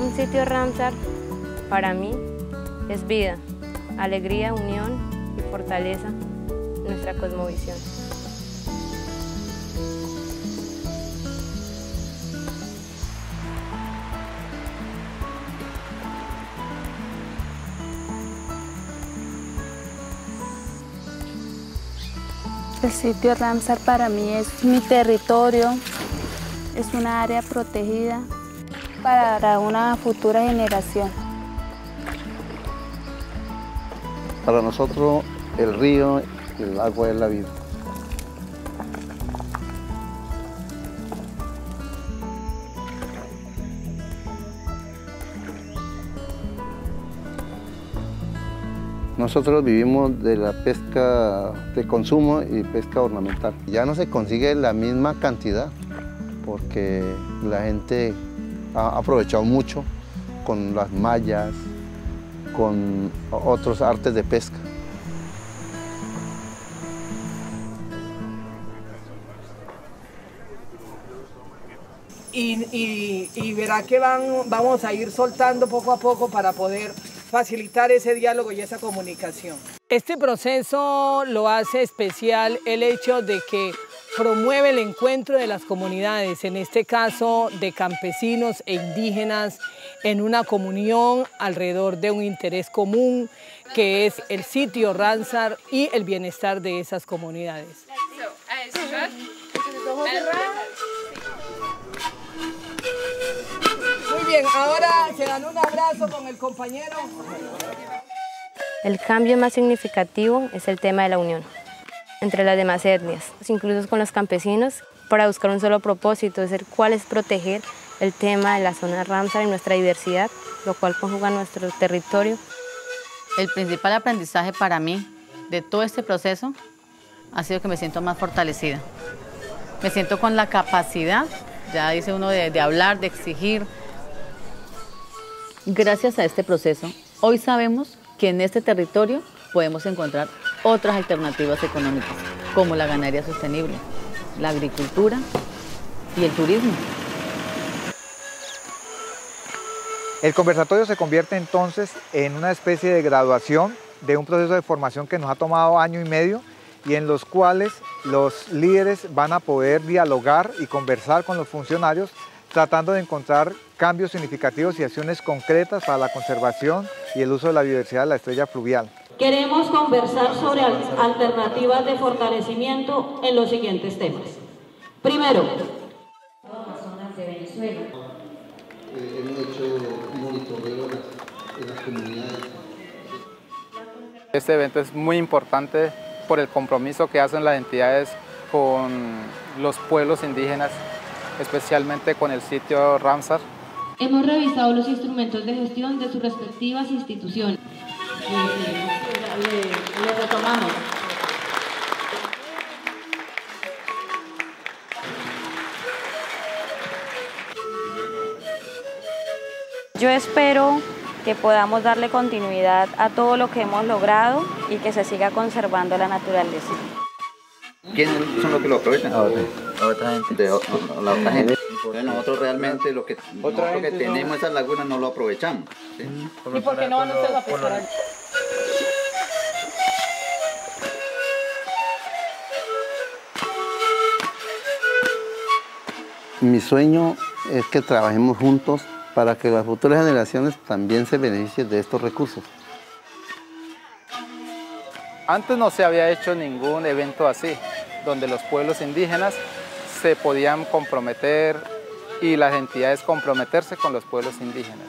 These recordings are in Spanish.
Un sitio Ramsar para mí es vida, alegría, unión y fortaleza, nuestra cosmovisión. El sitio Ramsar para mí es mi territorio, es una área protegida para una futura generación. Para nosotros el río el agua es la vida. Nosotros vivimos de la pesca de consumo y pesca ornamental. Ya no se consigue la misma cantidad porque la gente ha aprovechado mucho con las mallas, con otros artes de pesca. Y, verá que van, vamos a ir soltando poco a poco para poder facilitar ese diálogo y esa comunicación. Este proceso lo hace especial el hecho de que promueve el encuentro de las comunidades, en este caso de campesinos e indígenas, en una comunión alrededor de un interés común que es el sitio Ransar y el bienestar de esas comunidades. Bien, ahora se dan un abrazo con el compañero. El cambio más significativo es el tema de la unión entre las demás etnias, incluso con los campesinos, para buscar un solo propósito, es el cual es proteger el tema de la zona Ramsar y nuestra diversidad, lo cual conjuga nuestro territorio. El principal aprendizaje para mí de todo este proceso ha sido que me siento más fortalecida. Me siento con la capacidad, ya dice uno, de, de hablar, de exigir. Gracias a este proceso, hoy sabemos que en este territorio podemos encontrar otras alternativas económicas, como la ganadería sostenible, la agricultura y el turismo. El conversatorio se convierte entonces en una especie de graduación de un proceso de formación que nos ha tomado año y medio y en los cuales los líderes van a poder dialogar y conversar con los funcionarios tratando de encontrar cambios significativos y acciones concretas para la conservación y el uso de la biodiversidad de la estrella fluvial. Queremos conversar sobre alternativas de fortalecimiento en los siguientes temas. Primero, zonas de Venezuela. hemos hecho monitoreo en las comunidades. Este evento es muy importante por el compromiso que hacen las entidades con los pueblos indígenas, especialmente con el sitio Ramsar. Hemos revisado los instrumentos de gestión de sus respectivas instituciones. Le, retomamos. Yo espero que podamos darle continuidad a todo lo que hemos logrado y que se siga conservando la naturaleza. ¿Quiénes son los que lo aprovechan? A otra gente. De, la otra gente. nosotros realmente lo que, nosotros que tenemos esas lagunas no lo aprovechamos. ¿Y por qué no van ustedes a pescar Mi sueño es que trabajemos juntos para que las futuras generaciones también se beneficien de estos recursos. Antes no se había hecho ningún evento así, donde los pueblos indígenas se podían comprometer y las entidades comprometerse con los pueblos indígenas.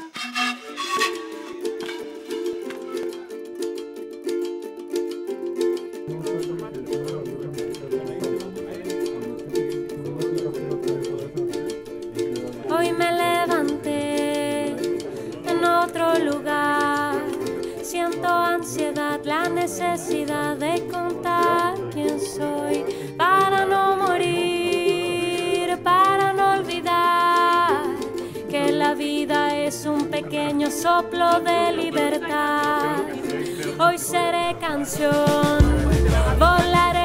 Necesidad de contar quién soy para no morir, para no olvidar que la vida es un pequeño soplo de libertad. Hoy seré canción, volar